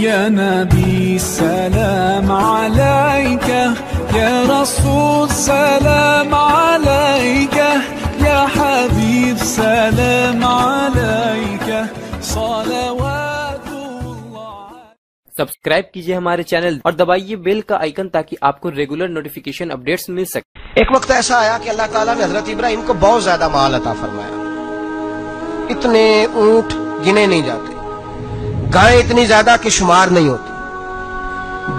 يا نبي سلام عليك يا رسول سلام عليك يا حبيب سلام عليك. صلوات الله سبسکرائب کیجیے ہمارے چینل اور دبائیے بیل کا آئیکن تاکہ آپ کو ریگولر نوٹیفیکیشن اپڈیٹس مل سکے۔ ایک وقت ایسا آیا کہ اللہ تعالیٰ نے حضرت ابراہیم کو بہت زیادہ مال عطا فرمایا۔ اتنے اونٹ گنے نہیں جاتے۔ گائیں اتنی زیادہ کہ شمار نہیں ہوتی۔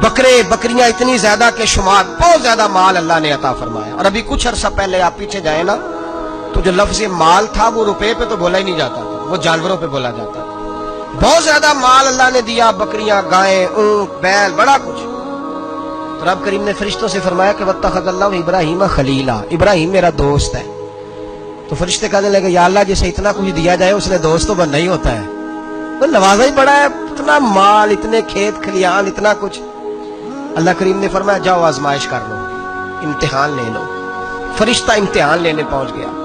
بکرے، بکریاں اتنی زیادہ کہ شمار، بہت زیادہ مال اللہ نے عطا فرمایا۔ اور ابھی کچھ عرصہ پہلے آپ پیچھے جائیں نا، تو جو لفظ مال تھا وہ روپے پہ تو بولا ہی نہیں جاتا تھا، وہ جانوروں پہ بولا جاتا تھا۔ بہت زیادہ مال اللہ نے دیا، بکریاں گائیں اونٹ، بیل، بڑا کچھ۔ تو رب کریم نے فرشتوں سے فرمایا کہ وَاتَّخَذَ اللَّهُ ابراہیم خلیلا ابراہیم میرا دوست ہے۔ تو فرشتے کہنے لگے، یا اللہ جسے اتنا کچھ دیا جائے، اس نے دوست تو بننا ہی ہوتا ہے۔ وہ نوازا ہی بڑا ہے، اتنا مال، اتنے کھیت، کھلیان، اتنا کچھ۔ اللہ کریم نے فرمایا، جاؤ، آزمائش کر لو، امتحان لے لو۔ فرشتہ امتحان لینے پہنچ گیا۔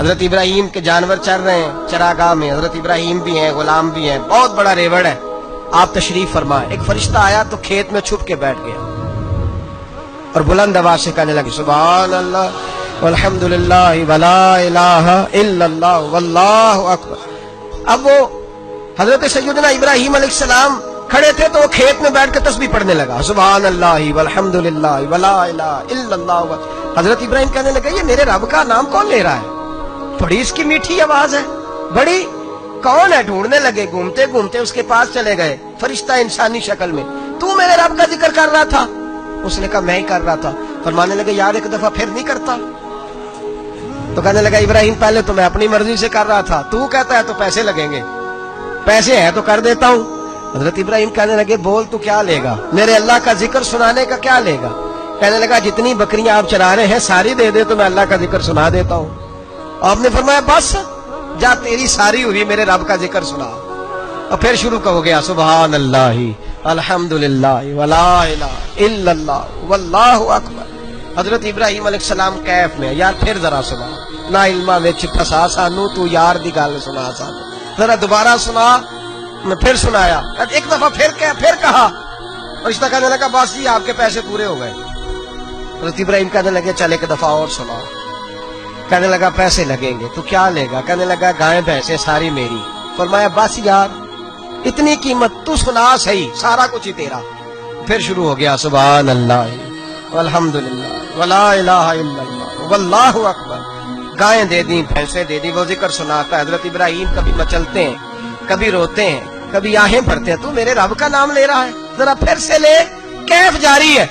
حضرت ابراہیم کے جانور چر رہے ہیں، چراگاہ میں۔ حضرت ابراہیم بھی ہیں، غلام بھی ہیں۔ بہت بڑا ریوڑ ہے۔ آپ تشریف فرمائے ایک فرشتہ آیا تو کھیت میں چھپ کے بیٹھ گیا۔ اور بلند آواز سے کہنے لگے، سبحان اللہ والحمد للہ ولا الہ الا اللہ، واللہ اکبر۔ اب وہ حضرت سیدنا ابراہیم علیہ السلام کھڑے تھے تو وہ کھیت میں بیٹھ کے تسبیح پڑھنے لگا۔ سبحان اللہ والحمد للہ ولا الہ الا اللہ حضرت ابراہیم کہنے لگے، یہ میرے رب کا نام کون لے رہا ہے؟ بڑی اس کی میٹھی آواز ہے۔ بڑی؟ کون ہے؟ ڈھونڈنے لگے، گھومتے گھومتے اس کے پاس چلے گئے، فرشتہ انسانی شکل میں۔ تو میرے رب کا ذکر کر رہا تھا؟ اس نے کہا، میں ہی کر رہا تھا۔ فرمانے لگے، یار، ایک دفعہ پھر نہیں کرتا۔ تو کہنے لگا، ابراہیم، پہلے تو میں اپنی مرضی سے کر رہا تھا۔ تو کہتا ہے تو پیسے لگیں گے۔ پیسے ہیں تو کر دیتا ہوں۔ حضرت ابراہیم کہنے لگے، بول تو کیا لے گا؟ میرے اللہ کا ذکر سنانے کا کیا لے گا؟ کہنے لگا، جتنی بکریاں آپ چرا رہے ہیں، ساری دے دے تو میں اللہ کا ذکر سنا دیتا ہوں۔ آپ نے فرمایا، بس، جا تیری ساری ہوئی، میرے رب کا ذکر سنا۔ اور پھر شروع کا ہو گیا، سبحان اللہ، الحمد للہ، ولا الہ الا اللہ، واللہ اکبر۔ حضرت ابراہیم علیہ السلام کیف میں، یار پھر ذرا سنا۔ نا علمہ وچ پھسا سانو تو یار دی گل سنا سانو۔ ذرا دوبارہ سنا، میں پھر سنایا۔ ایک دفعہ پھر کہا پھر کہا۔ رشتہ کہنے لگا بس جی آپ کے پیسے پورے ہو گئے۔ حضرت ابراہیم کہنے لگے، چل ایک دفعہ اور سنا۔ کہنے لگا، پیسے لگیں گے، تو کیا لے گا؟ کہنے لگا گائیں بھینسیں، ساری میری۔ فرمایا بس جی، یار، اتنی قیمت تو سنا صحیح، سارا کچھ ہی تیرا۔ پھر شروع ہو گیا، سبحان اللہ۔ والحمد للہ ولا الہ الا اللہ۔ واللہ اکبر۔ گائیں دے دی بھینسیں دے دی وہ ذکر سناتا ہے۔ حضرت ابراہیم کبھی مچلتے ہیں، کبھی روتے ہیں، کبھی آہیں بھرتے ہیں۔ تو میرے رب کا نام لے رہا ہے۔ ذرا پھر سے لے، کیف جاری ہے؟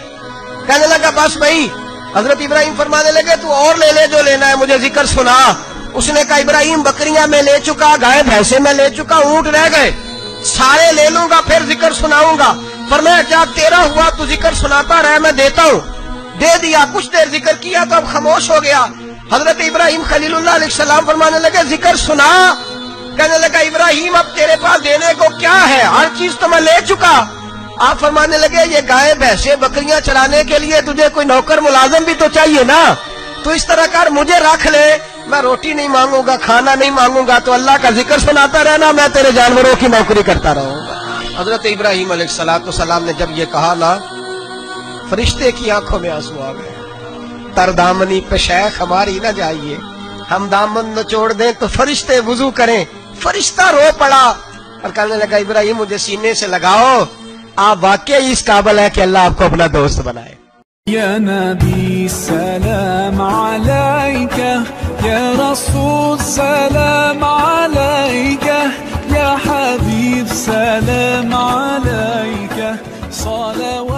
کہنے لگا، بس بھائی، حضرت ابراہیم فرمانے لگے، تو اور لے لے جو لینا ہے، مجھے ذکر سنا۔ اس نے کہا، ابراہیم، بکریاں میں لے چکا گائے بھینسے میں لے چکا، اونٹ رہ گئے۔ سارے لے لوں گا، پھر ذکر سناؤں گا۔ پر میں کیا تیرا ہوا تو ذکر سناتا رہے میں دیتا ہوں۔ دے دیا، کچھ دیر ذکر کیا تو اب خاموش ہو گیا۔ حضرت ابراہیم خلیل اللہ علیہ السلام فرمانے لگے، ذکر سنا۔ کہنے لگا، ابراہیم، اب تیرے پاس دینے کو کیا ہے؟ ہر چیز تو میں لے چکا۔ آپ فرمانے لگے، یہ گائے بھینسے بکریاں چلانے کے لیے تجھے کوئی نوکر ملازم بھی تو چاہیے نا؟ تو اس طرح کر، مجھے رکھ لے۔ میں روٹی نہیں مانگوں گا، کھانا نہیں مانگوں گا، تو اللہ کا ذکر سناتا رہنا، میں تیرے جانوروں کی نوکری کرتا رہوں گا۔ حضرت ابراہیم علیہ السلام السلام نے جب یہ کہا نا، فرشتے کی آنکھوں میں آنسو آ گئے۔ تر دامنی پہ شیخ ہماری نہ جائیے۔ ہم دامن نہ چھوڑ دیں تو فرشتے وضو کریں۔ فرشتہ رو پڑا۔ اور کہنے لگا، ابراہیم، مجھے سینے سے لگاؤ۔ آپ واقعی اس قابل ہے کہ اللہ آپ کو اپنا دوست بنائے۔ يا نبي سلام عليك يا رسول، سلام عليك يا حبيب سلام عليك صلوات